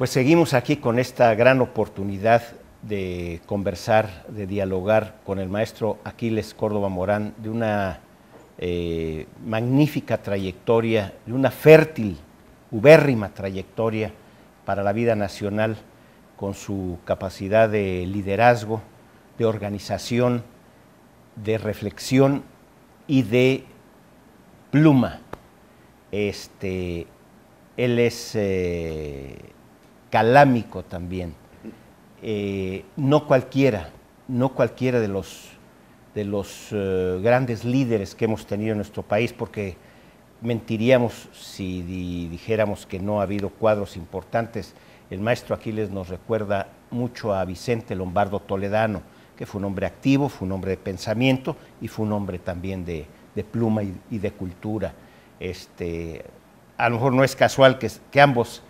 Pues seguimos aquí con esta gran oportunidad de conversar, de dialogar con el maestro Aquiles Córdoba Morán de una eh, magnífica trayectoria, de una fértil, ubérrima trayectoria para la vida nacional, con su capacidad de liderazgo, de organización, de reflexión y de pluma. Este, él es eh, calámico también. Eh, no cualquiera, no cualquiera de los, de los eh, grandes líderes que hemos tenido en nuestro país, porque mentiríamos si dijéramos que no ha habido cuadros importantes. El maestro Aquiles nos recuerda mucho a Vicente Lombardo Toledano, que fue un hombre activo, fue un hombre de pensamiento y fue un hombre también de, pluma y, de cultura. Este, a lo mejor no es casual que ambos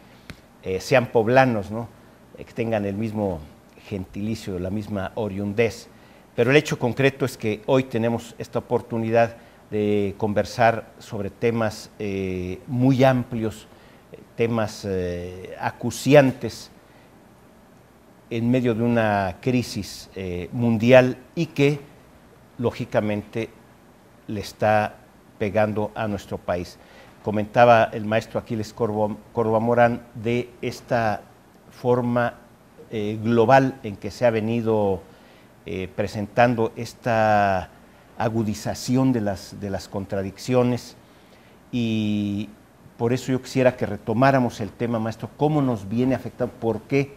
eh, sean poblanos, ¿no? Eh, que tengan el mismo gentilicio, la misma oriundez. Pero el hecho concreto es que hoy tenemos esta oportunidad de conversar sobre temas eh, muy amplios, temas acuciantes en medio de una crisis mundial y que lógicamente le está pegando a nuestro país comentaba el maestro Aquiles Córdoba Morán de esta forma eh, global en que se ha venido eh, presentando esta agudización de las, de las contradicciones. Y por eso yo quisiera que retomáramos el tema, maestro, cómo nos viene afectando, por qué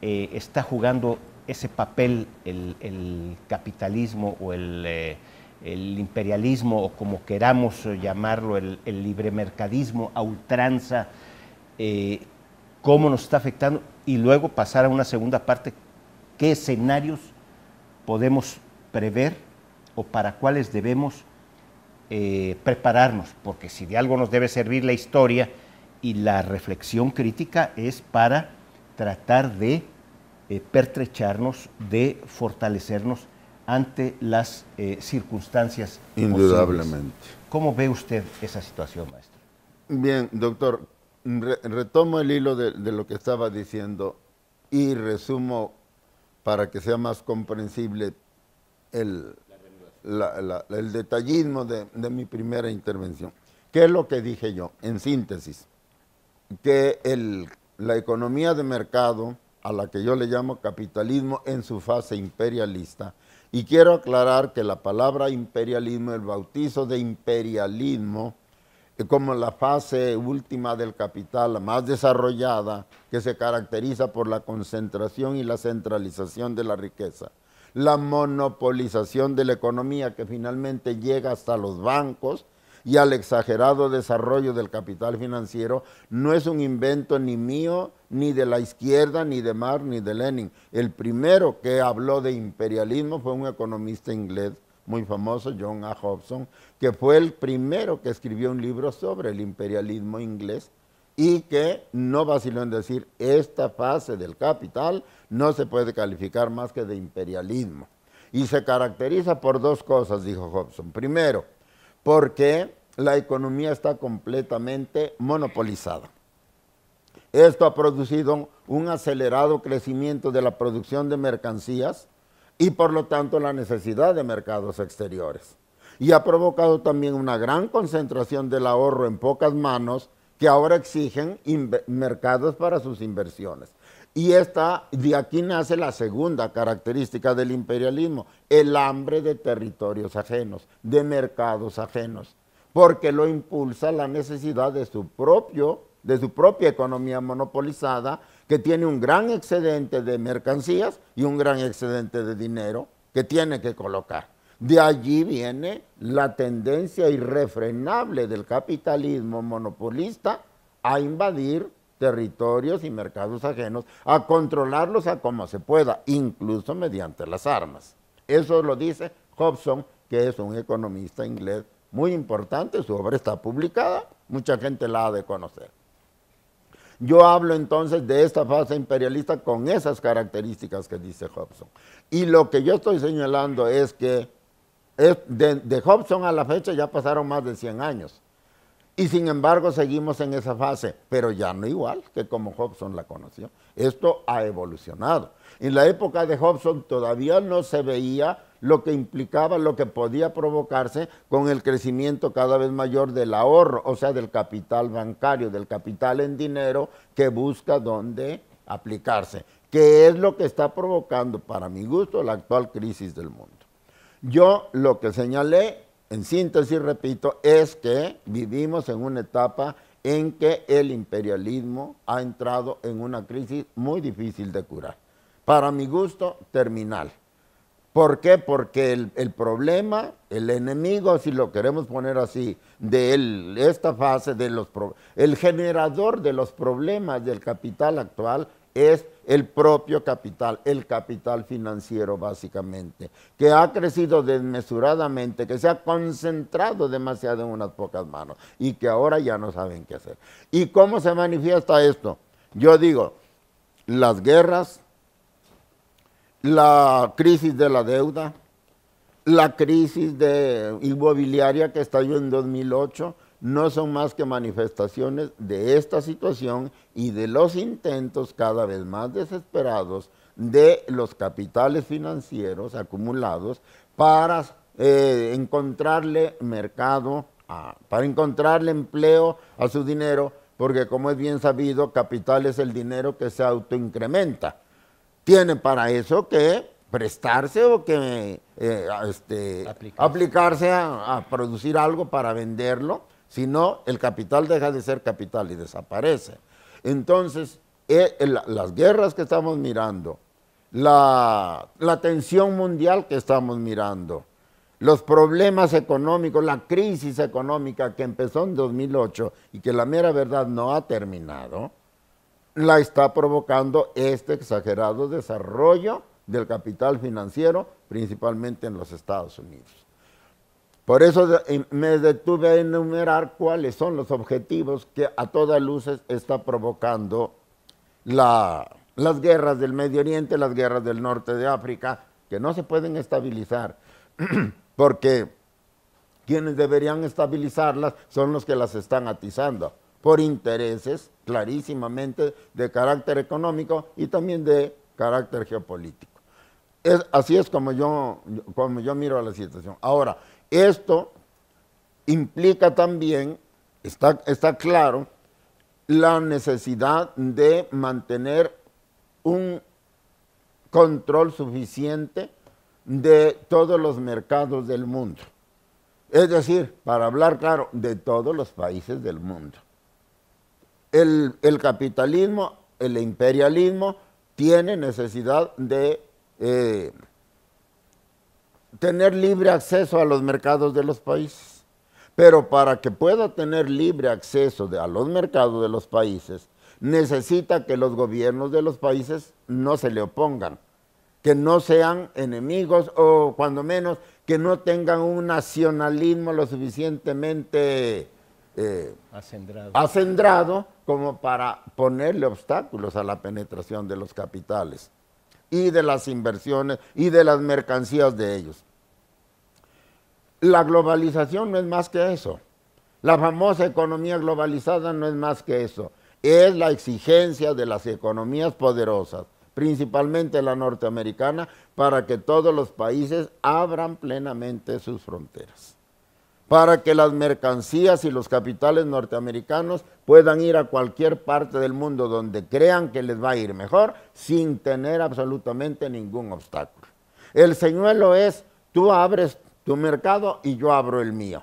eh, está jugando ese papel el, el capitalismo o el el imperialismo o como queramos llamarlo, el, libremercadismo a ultranza, eh, cómo nos está afectando y luego pasar a una segunda parte, qué escenarios podemos prever o para cuáles debemos eh, prepararnos, porque si de algo nos debe servir la historia y la reflexión crítica es para tratar de eh, pertrecharnos, de fortalecernos ante las eh, circunstancias. Indudablemente. ¿Cómo ve usted esa situación, maestro? Bien, doctor, retomo el hilo de, lo que estaba diciendo y resumo para que sea más comprensible el, el detallismo de, de, mi primera intervención. ¿Qué es lo que dije yo? En síntesis, que el, la economía de mercado, a la que yo le llamo capitalismo en su fase imperialista, y quiero aclarar que la palabra imperialismo, el bautizo de imperialismo, como la fase última del capital, la más desarrollada, que se caracteriza por la concentración y la centralización de la riqueza, la monopolización de la economía que finalmente llega hasta los bancos y al exagerado desarrollo del capital financiero no es un invento ni mío, ni de la izquierda, ni de Marx, ni de Lenin. El primero que habló de imperialismo fue un economista inglés muy famoso, John A. Hobson, que fue el primero que escribió un libro sobre el imperialismo inglés y que no vaciló en decir, esta fase del capital no se puede calificar más que de imperialismo. Y se caracteriza por dos cosas, dijo Hobson. Primero, porque la economía está completamente monopolizada. Esto ha producido un acelerado crecimiento de la producción de mercancías y por lo tanto la necesidad de mercados exteriores. Y ha provocado también una gran concentración del ahorro en pocas manos que ahora exigen mercados para sus inversiones. Y esta, de aquí nace la segunda característica del imperialismo, el hambre de territorios ajenos, de mercados ajenos, porque lo impulsa la necesidad de su propio, de su propia economía monopolizada, que tiene un gran excedente de mercancías y un gran excedente de dinero que tiene que colocar. De allí viene la tendencia irrefrenable del capitalismo monopolista a invadir territorios y mercados ajenos, a controlarlos a como se pueda, incluso mediante las armas. Eso lo dice Hobson, que es un economista inglés muy importante, su obra está publicada, mucha gente la ha de conocer. Yo hablo entonces de esta fase imperialista con esas características que dice Hobson. Y lo que yo estoy señalando es que de, Hobson a la fecha ya pasaron más de 100 años. Y sin embargo seguimos en esa fase, pero ya no igual que como Hobson la conoció. Esto ha evolucionado. En la época de Hobson todavía no se veía lo que implicaba, lo que podía provocarse con el crecimiento cada vez mayor del ahorro, o sea, del capital bancario, del capital en dinero que busca dónde aplicarse, que es lo que está provocando, para mi gusto, la actual crisis del mundo. Yo lo que señalé, en síntesis, repito, es que vivimos en una etapa en que el imperialismo ha entrado en una crisis muy difícil de curar. Para mi gusto, terminal. ¿Por qué? Porque el, problema, el enemigo, si lo queremos poner así, de esta fase, de los el generador de los problemas del capital actual es el propio capital, el capital financiero básicamente, que ha crecido desmesuradamente, que se ha concentrado demasiado en unas pocas manos y que ahora ya no saben qué hacer. ¿Y cómo se manifiesta esto? Yo digo, las guerras, la crisis de la deuda, la crisis de inmobiliaria que estalló en 2008, no son más que manifestaciones de esta situación y de los intentos cada vez más desesperados de los capitales financieros acumulados para eh, encontrarle mercado, para encontrarle empleo a su dinero, porque como es bien sabido, capital es el dinero que se autoincrementa. Tiene para eso que prestarse o que eh, este, aplicarse, a producir algo para venderlo si no, el capital deja de ser capital y desaparece. Entonces, eh, las guerras que estamos mirando, la, tensión mundial que estamos mirando, los problemas económicos, la crisis económica que empezó en 2008 y que la mera verdad no ha terminado, la está provocando este exagerado desarrollo del capital financiero, principalmente en los Estados Unidos. Por eso me detuve a enumerar cuáles son los objetivos que a todas luces está provocando las guerras del Medio Oriente, las guerras del norte de África, que no se pueden estabilizar, porque quienes deberían estabilizarlas son los que las están atizando, por intereses clarísimamente de carácter económico y también de carácter geopolítico. así es como yo, como yo miro a la situación. Ahora, esto implica también, está, está claro, la necesidad de mantener un control suficiente de todos los mercados del mundo. Es decir, para hablar claro, de todos los países del mundo. El, capitalismo, el imperialismo, tiene necesidad de eh, tener libre acceso a los mercados de los países. Pero para que pueda tener libre acceso a los mercados de los países, necesita que los gobiernos de los países no se le opongan, que no sean enemigos o cuando menos que no tengan un nacionalismo lo suficientemente eh, acendrado como para ponerle obstáculos a la penetración de los capitales y de las inversiones y de las mercancías de ellos. La globalización no es más que eso. La famosa economía globalizada no es más que eso. Es la exigencia de las economías poderosas, principalmente la norteamericana, para que todos los países abran plenamente sus fronteras para que las mercancías y los capitales norteamericanos puedan ir a cualquier parte del mundo donde crean que les va a ir mejor sin tener absolutamente ningún obstáculo. El señuelo es, tú abres tu mercado y yo abro el mío.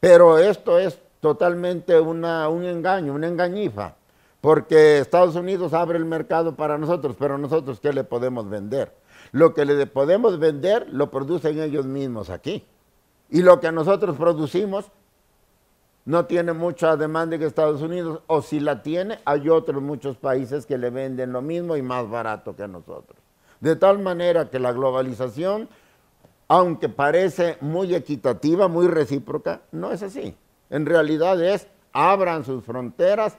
Pero esto es totalmente un engaño, una engañifa, porque Estados Unidos abre el mercado para nosotros, pero nosotros ¿qué le podemos vender? Lo que le podemos vender lo producen ellos mismos aquí. Y lo que nosotros producimos no tiene mucha demanda en Estados Unidos, o si la tiene, hay otros muchos países que le venden lo mismo y más barato que nosotros. De tal manera que la globalización, aunque parece muy equitativa, muy recíproca, no es así. En realidad es, abran sus fronteras,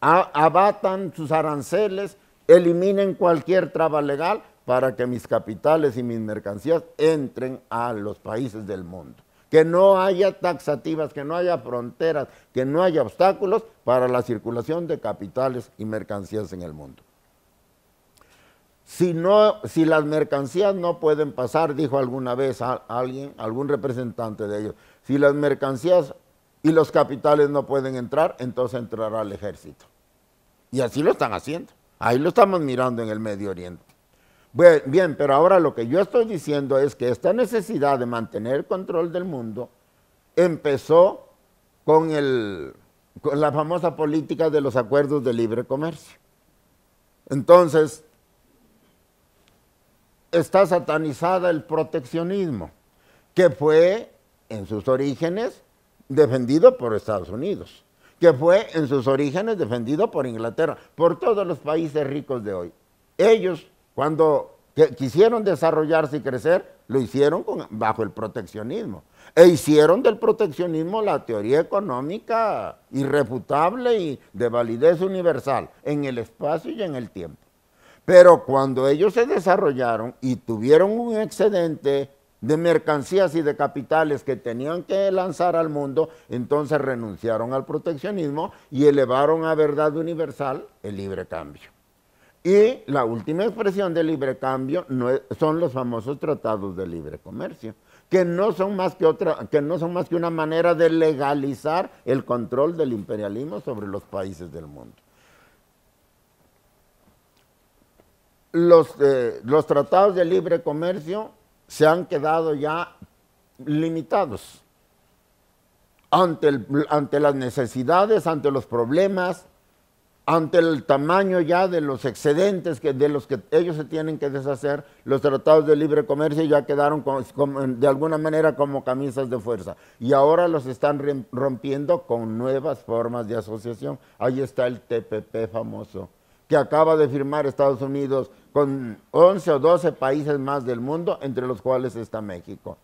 abatan sus aranceles, eliminen cualquier traba legal para que mis capitales y mis mercancías entren a los países del mundo que no haya taxativas, que no haya fronteras, que no haya obstáculos para la circulación de capitales y mercancías en el mundo. Si, no, si las mercancías no pueden pasar, dijo alguna vez alguien, algún representante de ellos, si las mercancías y los capitales no pueden entrar, entonces entrará el ejército. Y así lo están haciendo. Ahí lo estamos mirando en el Medio Oriente. Bien, pero ahora lo que yo estoy diciendo es que esta necesidad de mantener el control del mundo empezó con, el, con la famosa política de los acuerdos de libre comercio. Entonces, está satanizada el proteccionismo, que fue en sus orígenes defendido por Estados Unidos, que fue en sus orígenes defendido por Inglaterra, por todos los países ricos de hoy. Ellos, cuando quisieron desarrollarse y crecer, lo hicieron bajo el proteccionismo. E hicieron del proteccionismo la teoría económica irrefutable y de validez universal en el espacio y en el tiempo. Pero cuando ellos se desarrollaron y tuvieron un excedente de mercancías y de capitales que tenían que lanzar al mundo, entonces renunciaron al proteccionismo y elevaron a verdad universal el libre cambio. Y la última expresión del libre cambio son los famosos tratados de libre comercio, que no, son más que otra, que no son más que una manera de legalizar el control del imperialismo sobre los países del mundo. Los, eh, los tratados de libre comercio se han quedado ya limitados ante, ante las necesidades, ante los problemas, ante el tamaño ya de los excedentes que, de los que ellos se tienen que deshacer, los tratados de libre comercio ya quedaron de alguna manera como camisas de fuerza y ahora los están rompiendo con nuevas formas de asociación. Ahí está el TPP famoso que acaba de firmar Estados Unidos con 11 o 12 países más del mundo, entre los cuales está México,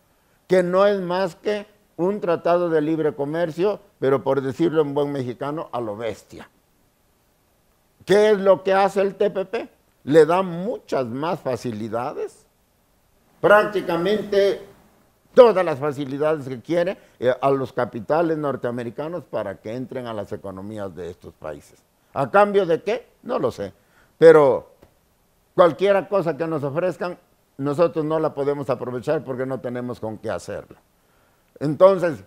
que no es más que un tratado de libre comercio, pero por decirlo en buen mexicano, a lo bestia. ¿Qué es lo que hace el TPP? Le da muchas más facilidades, prácticamente todas las facilidades que quiere eh, a los capitales norteamericanos para que entren a las economías de estos países. ¿A cambio de qué? No lo sé. Pero cualquiera cosa que nos ofrezcan, nosotros no la podemos aprovechar porque no tenemos con qué hacerlo. Entonces,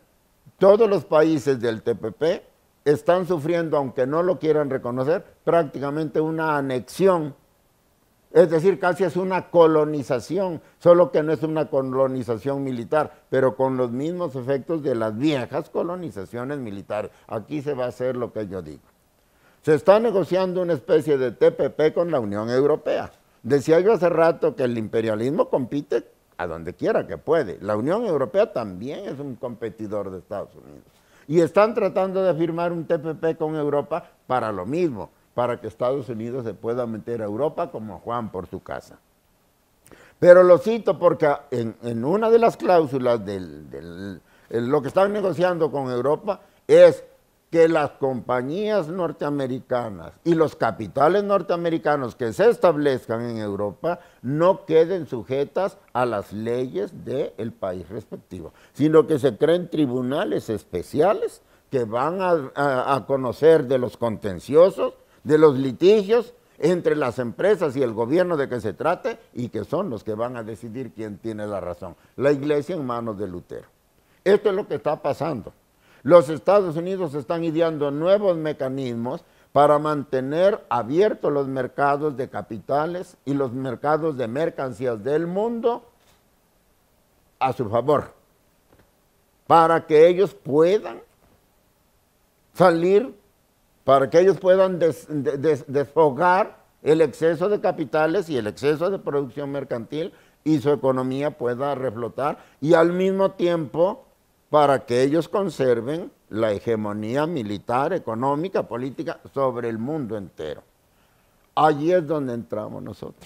todos los países del TPP están sufriendo, aunque no lo quieran reconocer, prácticamente una anexión. Es decir, casi es una colonización, solo que no es una colonización militar, pero con los mismos efectos de las viejas colonizaciones militares. Aquí se va a hacer lo que yo digo. Se está negociando una especie de TPP con la Unión Europea. Decía yo hace rato que el imperialismo compite a donde quiera que puede. La Unión Europea también es un competidor de Estados Unidos. Y están tratando de firmar un TPP con Europa para lo mismo, para que Estados Unidos se pueda meter a Europa como Juan por su casa. Pero lo cito porque en, una de las cláusulas de lo que están negociando con Europa es que las compañías norteamericanas y los capitales norteamericanos que se establezcan en Europa no queden sujetas a las leyes del país respectivo, sino que se creen tribunales especiales que van a, a conocer de los contenciosos, de los litigios entre las empresas y el gobierno de que se trate y que son los que van a decidir quién tiene la razón. La iglesia en manos de Lutero. Esto es lo que está pasando. Los Estados Unidos están ideando nuevos mecanismos para mantener abiertos los mercados de capitales y los mercados de mercancías del mundo a su favor, para que ellos puedan salir, para que ellos puedan desfogar el exceso de capitales y el exceso de producción mercantil y su economía pueda reflotar y al mismo tiempo para que ellos conserven la hegemonía militar, económica, política sobre el mundo entero. Allí es donde entramos nosotros.